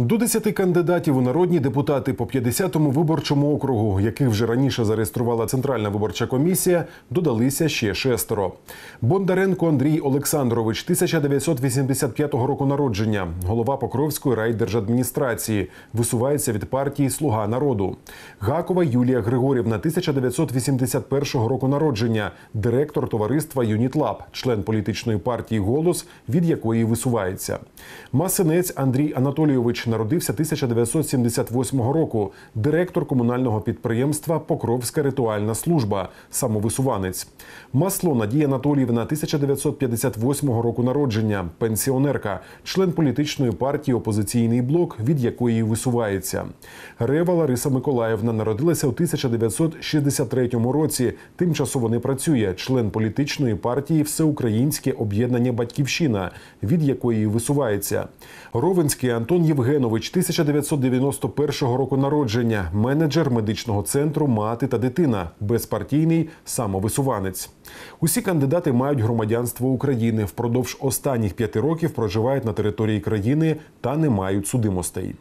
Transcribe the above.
До 10 кандидатів у народні депутати по 50-му виборчому округу, яких вже раніше зареєструвала Центральна виборча комісія, додалися ще шестеро. Бондаренко Андрій Олександрович, 1985 року народження, голова Покровської райдержадміністрації, висувається від партії Слуга народу. Гакова Юлія Григорівна, 1981 року народження, директор товариства Юнітлаб, член політичної партії Голос, від якої висувається. Масинець Андрій Анатолійович народився 1978 року, директор комунального підприємства Покровська ритуальна служба, самовисуванець. Масло Надія Анатоліївна 1958 року народження, пенсіонерка, член політичної партії Опозиційний блок, від якої висувається. Рева Лариса Миколаївна народилася у 1963 році. Тимчасово не працює, член політичної партії Всеукраїнське об'єднання Батьківщина, від якої висувається. Ровенський Антон Євгенович, 1991 року народження, менеджер медичного центру Мати та дитина, безпартійний самовисуванець. Усі кандидати мають громадянство України. Впродовж останніх п'яти років проживають на території країни та не мають судимостей.